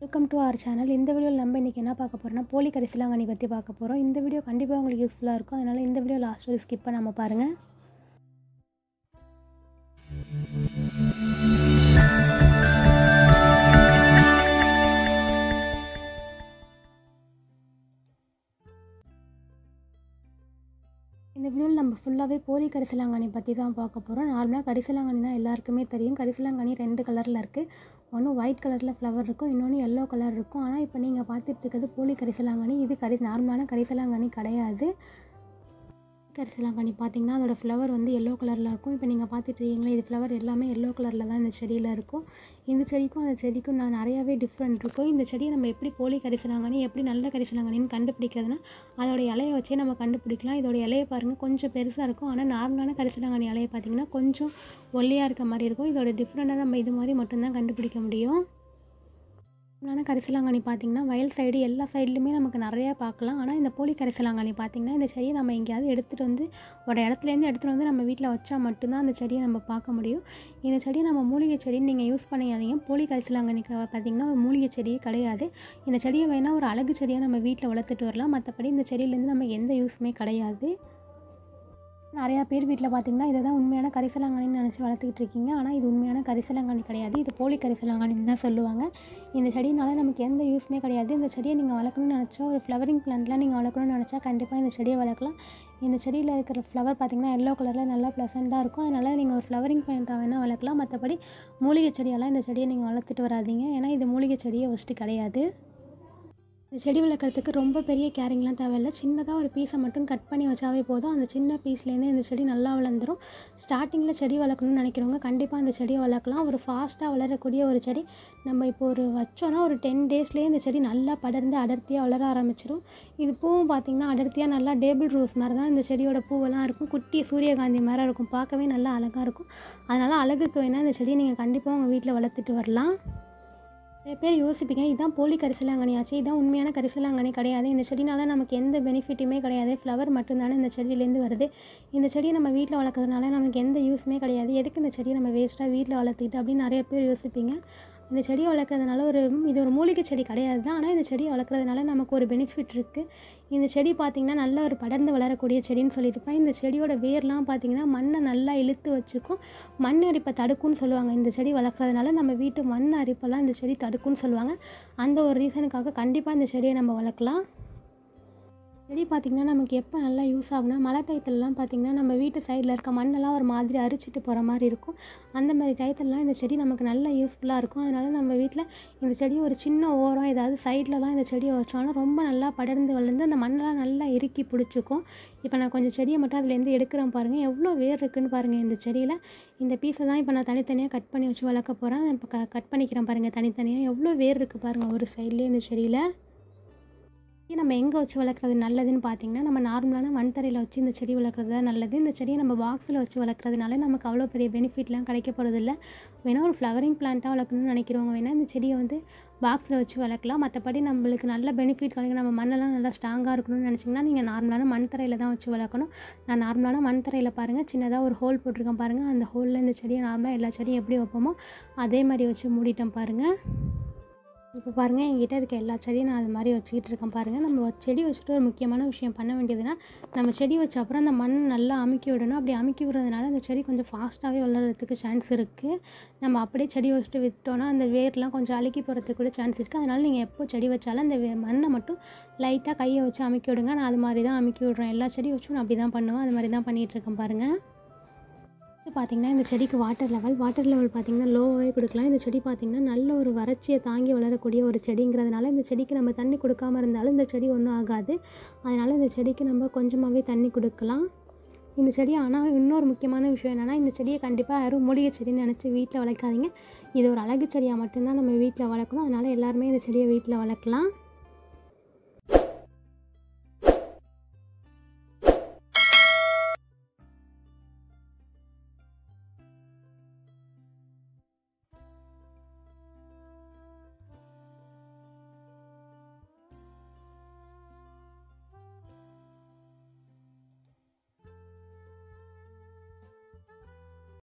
Welcome to our channel இந்த வீடியோவில் நம்ம இன்றைக்கி என்ன பார்க்க போகிறோம்னா போலி கரிசலாங்கண்ணி பற்றி பார்க்க போகிறோம் இந்த வீடியோ கண்டிப்பாக உங்களுக்கு யூஸ்ஃபுல்லாக இருக்கும். அதனால் இந்த வீடியோ லாஸ்ட் வரை ஸ்கிப் பண்ணாமல் பாருங்கள் இந்த வீடியோவில் நம்ம ஃபுல்லாகவே போலி கரிசலாங்கண்ணி பற்றி தான் பார்க்க போகிறோம் நார்மலாக கரிசலாங்கண்ணினா எல்லாருக்குமே தெரியும். கரிசலாங்கண்ணி ரெண்டு கலரில் இருக்குது ஒன்று ஒயிட் கலரில் ஃப்ளவர் இருக்கும். இன்னொன்று எல்லோ கலர் இருக்கும். ஆனால் இப்போ நீங்கள் பார்த்துட்டு இருக்கிறது போலி கரிசலாங்கண்ணி. இது கரி நார்மலான கரிசலாங்கண்ணி கிடையாது. கரிசலாங்கண்ணி பார்த்தீங்கன்னா அதோடய ஃப்ளவர் வந்து எல்லோ கலரில் இருக்கும். இப்போ நீங்கள் பார்த்துட்டு இருக்கீங்களா இது ஃப்ளவர் எல்லாமே எல்லோ கலரில் தான் இந்த செடியில் இருக்கும். இந்த செடிக்கும் அந்த செடிக்கும் நான் நிறையாவே டிஃப்ரெண்ட் இருக்கும். இந்த செடியை நம்ம எப்படி போலி கரிசலாங்கண்ணி எப்படி நல்ல கரிசலாங்கண்ணின்னு கண்டுபிடிக்கிறதுனா அதோட இலையை வச்சே நம்ம கண்டுபிடிக்கலாம். இதோட இலையை பாருங்கள் கொஞ்சம் பெருசாக இருக்கும். ஆனால் நார்மலான கரிசலாங்கண்ணி இலையை பார்த்தீங்கன்னா கொஞ்சம் ஒல்லியாக இருக்க மாதிரி இருக்கும். இதோட டிஃப்ரெண்ட்டாக நம்ம இது மாதிரி மட்டும்தான் கண்டுபிடிக்க முடியும். நார்மலான கரிசலாங்கண்ணி பார்த்திங்கன்னா வயல் சைடு எல்லா சைட்லையுமே நமக்கு நிறையா பார்க்கலாம். ஆனால் இந்த போலி கரிசலாங்கண்ணி பார்த்திங்கன்னா இந்த செடியை நம்ம எங்கேயாவது எடுத்துகிட்டு வந்து ஒரு இடத்துலேருந்து எடுத்துகிட்டு வந்து நம்ம வீட்டில் வச்சா மட்டும்தான் அந்த செடியை நம்ம பார்க்க முடியும். இந்த செடியை நம்ம மூலிகை செடின்னு நீங்கள் யூஸ் பண்ணியாதீங்க போலி கரிசலாங்கண்ணிக்கு பார்த்திங்கன்னா ஒரு மூலிகை செடியே கிடையாது. இந்த செடியை வேணால் ஒரு அழகு செடியாக நம்ம வீட்டில் வளர்த்துட்டு வரலாம். மற்றபடி இந்த செடியிலேருந்து நம்ம எந்த யூஸுமே கிடையாது. நிறையா பேர் வீட்டில் பார்த்தீங்கன்னா இதை தான் உண்மையான கரிசலாங்கண்ணின்னு நினச்சி வளர்த்துக்கிட்டு இருக்கீங்க. ஆனால் இது உண்மையான கரிசலாங்கண்ணி கிடையாது. இது போலி கரிசலாங்கண்ணின்னு தான் சொல்லுவாங்க. இந்த செடினால நமக்கு எந்த யூஸுமே கிடையாது. இந்த செடியை நீங்கள் வளர்க்கணும்னு நினச்சா ஒரு ஃப்ளவரிங் பிளான்ட்லாம் நீங்கள் வளர்க்கணும்னு நினச்சா கண்டிப்பாக இந்த செடியை வளர்க்கலாம். இந்த செடியில் இருக்கிற ஃப்ளவர் பார்த்திங்கன்னா எல்லோ கலரில் நல்லா ப்ளசண்ட்டாக இருக்கும். அதனால் நீங்கள் ஒரு ஃப்ளவரிங் பிளான்ட்டாக வேணால் வளர்க்கலாம். மற்றபடி மூலிகை செடியெல்லாம் இந்த செடியை நீங்கள் வளர்த்துட்டு வராதீங்க. ஏன்னா இது மூலிகை செடியை ஃபஸ்ட்டு கிடையாது. இந்த செடி வளர்க்குறதுக்கு ரொம்ப பெரிய கேரிங்லாம் தேவையில்லை. சின்னதாக ஒரு பீஸை மட்டும் கட் பண்ணி வச்சாவே போதும். அந்த சின்ன பீஸ்லேருந்து இந்த செடி நல்லா வளர்ந்துடும் ஸ்டார்டிங்கில் செடி வளர்க்கணும்னு நினைக்கிறவங்க கண்டிப்பாக அந்த செடியை வளர்க்கலாம். ஒரு ஃபாஸ்ட்டாக வளரக்கூடிய ஒரு செடி நம்ம இப்போ ஒரு வச்சோன்னா ஒரு டென் டேஸ்லேயே இந்த செடி நல்லா படர்ந்து அடர்த்தியாக வளர ஆரம்பிச்சிடும் இது பூவும் பார்த்திங்கன்னா அடர்த்தியாக நல்லா டேபிள் ரோஸ் மாதிரி தான் இந்த செடியோட பூவெல்லாம் இருக்கும். குட்டி சூரியகாந்தி மாதிரி இருக்கும். பார்க்கவே நல்லா அழகாக இருக்கும். அதனால் அழகுக்கு வேணால் இந்த செடியை நீங்கள் கண்டிப்பாக உங்கள் வீட்டில் வளர்த்துட்டு வரலாம். நிறைய பேர் யோசிப்பீங்க இதுதான் போலி கரிசலாங்கனியாச்சு ஆச்சு உண்மையான கரிசலாங்கனி கிடையாது. இந்த செடினால நமக்கு எந்த பெனிஃபிட்டுமே கிடையாது. ஃப்ளவர் மட்டும்தானே இந்த செடியிலேருந்து வருது. இந்த செடியை நம்ம வீட்டில் வளர்க்குறதுனால நமக்கு எந்த யூஸுமே கிடையாது. எதுக்கு இந்த செடியை நம்ம வேஸ்ட்டாக வீட்டில் வளர்த்துக்கிட்டு? அப்படின்னு நிறைய பேர் யோசிப்பீங்க. இந்த செடியை வளர்க்குறதுனால ஒரு இது ஒரு மூலிகை செடி கிடையாது தான் ஆனால் இந்த செடியை வளர்க்குறதுனால நமக்கு ஒரு பெனிஃபிட் இருக்குது இந்த செடி பார்த்திங்கன்னா நல்ல ஒரு படர்ந்து வளரக்கூடிய செடின்னு சொல்லியிருப்பேன். இந்த செடியோட வேர்லாம் பார்த்திங்கன்னா மண்ணை நல்லா இழுத்து வச்சுக்கும். மண் அரிப்பை தடுக்கும்னு சொல்லுவாங்க. இந்த செடி வளர்க்குறதுனால நம்ம வீட்டு மண் அரிப்பெல்லாம் இந்த செடி தடுக்கும்னு சொல்லுவாங்க. அந்த ஒரு ரீசனுக்காக கண்டிப்பாக இந்த செடியை நம்ம வளர்க்கலாம். செடி பார்த்திங்கன்னா நமக்கு எப்போ நல்லா யூஸ் ஆகுனா மழை டயத்துலலாம் பார்த்திங்கன்னா நம்ம வீட்டு சைடில் இருக்க மண்ணெல்லாம் ஒரு மாதிரி அரிச்சிட்டு போகிற மாதிரி இருக்கும். அந்த மாதிரி டயத்துலலாம் இந்த செடி நமக்கு நல்ல யூஸ்ஃபுல்லாக இருக்கும். அதனால் நம்ம வீட்டில் இந்த செடியை ஒரு சின்ன ஓரம் ஏதாவது சைட்லலாம் இந்த செடியை வச்சோன்னா ரொம்ப நல்லா படர்ந்து வளர்ந்து அந்த மண்ணெல்லாம் நல்லா இறுக்கி பிடிச்சிக்கும். இப்போ நான் கொஞ்சம் செடியை மட்டும் அதுலேருந்து எடுக்கிறேன் பாருங்கள் எவ்வளோ வேர் இருக்குதுன்னு பாருங்கள் இந்த செடியில். இந்த பீஸை தான் இப்போ நான் தனித்தனியாக கட் பண்ணி வச்சு வளர்க்க போகிறேன் இப்போ க கட் பண்ணிக்கிறேன் பாருங்கள் தனித்தனியாக எவ்வளோ வேர் இருக்குது பாருங்கள் ஒரு சைட்லேயே இந்த செடியில். நம்ம எங்கே வச்சு வளர்க்குறது நல்லதுன்னு பார்த்தீங்கன்னா நம்ம நார்மலான மண்தரையில் வச்சு இந்த செடி வளர்க்குறது தான் நல்லது. இந்த செடியை நம்ம பாக்ஸில் வச்சு வளர்க்குறதுனால நமக்கு அவ்வளோ பெரிய பெனிஃபிட்லாம் கிடைக்க போகிறதில்ல வேணால் ஒரு ஃப்ளவரிங் பிளான்ட்டாக வளர்க்கணும்னு நினைக்கிறவங்க வேணால் இந்த செடியை வந்து பாக்ஸில் வச்சு வளர்க்கலாம். மற்றபடி நம்மளுக்கு நல்ல பெனிஃபிட் கிடைக்கும் நம்ம மண்ணெல்லாம் நல்லா ஸ்ட்ராங்காக இருக்கணும்னு நினச்சிங்கன்னா நீங்கள் நார்மலான மண் தரையில் தான் வச்சு வளர்க்கணும். நான் நார்மலான மண் தரையில் பாருங்கள் சின்னதாக ஒரு ஹோல் போட்டிருக்கேன் பாருங்கள் அந்த ஹோலில் இந்த செடியை நார்மலாக எல்லா செடியும் எப்படி வைப்போமோ அதே மாதிரி வச்சு மூடிட்டேன் பாருங்கள் இப்போ பாருங்கள் என்கிட்ட இருக்க எல்லா செடியும் நான் அது மாதிரி வச்சுக்கிட்டு இருக்கேன். பாருங்கள் நம்ம செடி வச்சுட்டு ஒரு முக்கியமான விஷயம் பண்ண வேண்டியதுன்னா நம்ம செடி வச்ச அப்புறம் அந்த மண் நல்லா அமுக்கி விடணும். அப்படி அமுக்கி விடுறதுனால அந்த செடி கொஞ்சம் ஃபாஸ்ட்டாகவே வளர்கிறதுக்கு சான்ஸ் இருக்குது நம்ம அப்படியே செடி வச்சுட்டு விட்டோன்னா அந்த வேர்லாம் கொஞ்சம் அழுக்கி போகிறதுக்கு கூட சான்ஸ் இருக்குது அதனால் நீங்கள் எப்போ செடி வச்சாலும் அந்த மண்ணை மட்டும் லைட்டாக கையை வச்சு அமுக்கி விடுங்க. நான் அது மாதிரி தான் அமுக்கி விட்றேன். எல்லா செடி வச்சும் நான் அப்படி தான் பண்ணுவேன். அது மாதிரி தான் பண்ணிகிட்ருக்கேன் பாருங்கள் பார்த்திங்கன்னா இந்த செடிக்கு வாட்டர் லெவல் வாட்டர் லெவல் பார்த்திங்கன்னா லோவாகவே கொடுக்கலாம். இந்த செடி பார்த்திங்கன்னா நல்ல ஒரு வறட்சியை தாங்கி வளரக்கூடிய ஒரு செடிங்கிறதுனால இந்த செடிக்கு நம்ம தண்ணி கொடுக்காம இருந்தாலும் இந்த செடி ஒன்றும் ஆகாது. அதனால் இந்த செடிக்கு நம்ம கொஞ்சமாகவே தண்ணி கொடுக்கலாம். இந்த செடி ஆனால் இன்னொரு முக்கியமான விஷயம் என்னென்னா இந்த செடியை கண்டிப்பாக யாரும் மூலிகை செடின்னு நினச்சி வீட்டில் வளர்க்காதீங்க. இது ஒரு அழகு செடியாக மட்டும்தான் நம்ம வீட்டில் வளர்க்கணும். அதனால் எல்லாருமே இந்த செடியை வீட்டில் வளர்க்கலாம்.